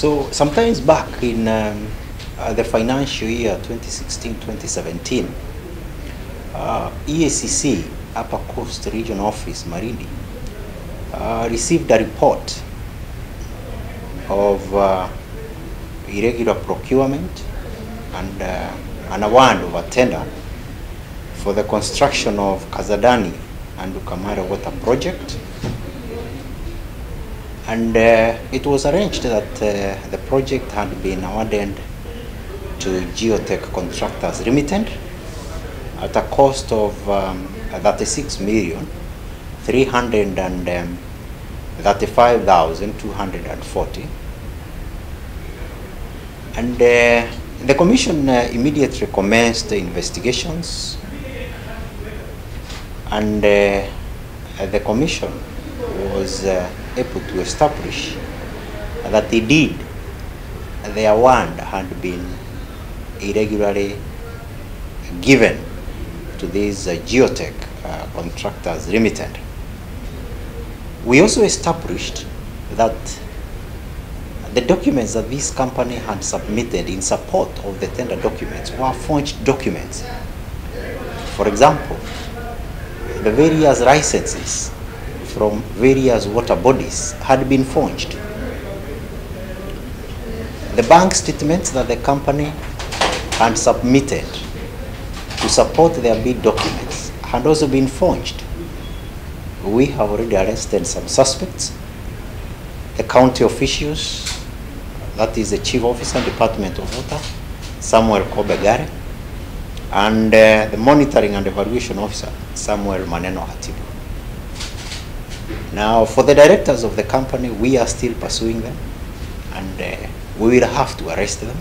So sometimes back in um, uh, the financial year 2016-2017, uh, EACC, Upper Coast Region Office, Malindi, uh, received a report of uh, irregular procurement and uh, an award of a tender for the construction of Kadzandani and Ukamara water project. And uh, it was arranged that uh, the project had been awarded to Geotech Contractors Limited at a cost of um, 36 million 335,240 and uh, the commission uh, immediately commenced the investigations. And uh, the commission was uh, able to establish that indeed their award had been irregularly given to these uh, geotech uh, contractors limited. We also established that the documents that this company had submitted in support of the tender documents were forged documents. For example, the various licenses from various water bodies had been forged. The bank statements that the company had submitted to support their bid documents had also been forged. We have already arrested some suspects. The county officials, that is the chief officer, Department of Water, Samuel Kobegare, and uh, the monitoring and evaluation officer, Samuel Maneno Hatibu. Now, for the directors of the company, we are still pursuing them, and uh, we will have to arrest them